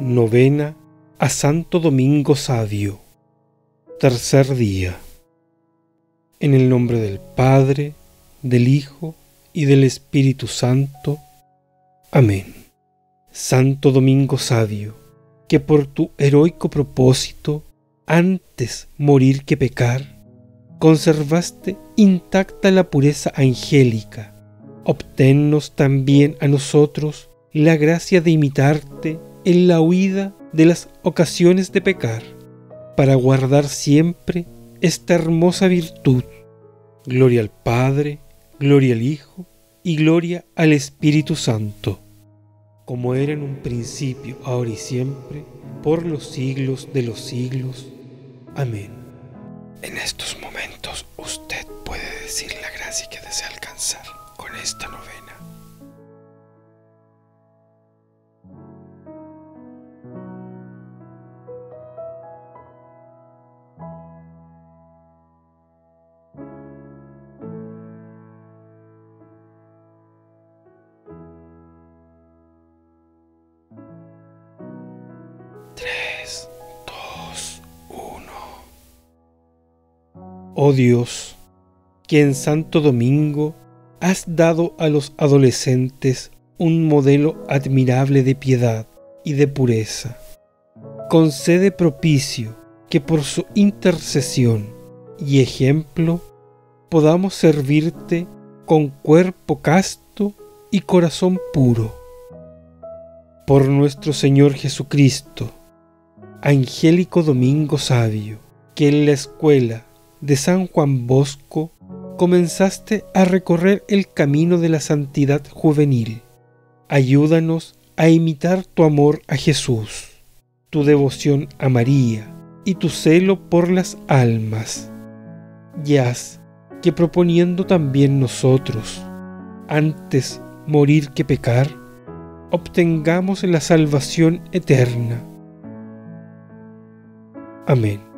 Novena a Santo Domingo Sabio. Tercer día. En el nombre del Padre, del Hijo y del Espíritu Santo. Amén. Santo Domingo Sabio, que por tu heroico propósito, antes morir que pecar, conservaste intacta la pureza angélica. Obténnos también a nosotros la gracia de imitarte en la huida de las ocasiones de pecar, para guardar siempre esta hermosa virtud. Gloria al Padre, gloria al Hijo y gloria al Espíritu Santo, como era en un principio, ahora y siempre, por los siglos de los siglos. Amén. En estos momentos usted puede decir la gracia que desea alcanzar con esta novena. Tres, dos, uno. Oh Dios, que en Santo Domingo has dado a los adolescentes un modelo admirable de piedad y de pureza. Concede propicio que por su intercesión y ejemplo podamos servirte con cuerpo casto y corazón puro. Por nuestro Señor Jesucristo, Angélico Domingo Sabio, que en la escuela de San Juan Bosco comenzaste a recorrer el camino de la santidad juvenil. Ayúdanos a imitar tu amor a Jesús, tu devoción a María y tu celo por las almas. Y haz que proponiendo también nosotros, antes morir que pecar, obtengamos la salvación eterna Amén.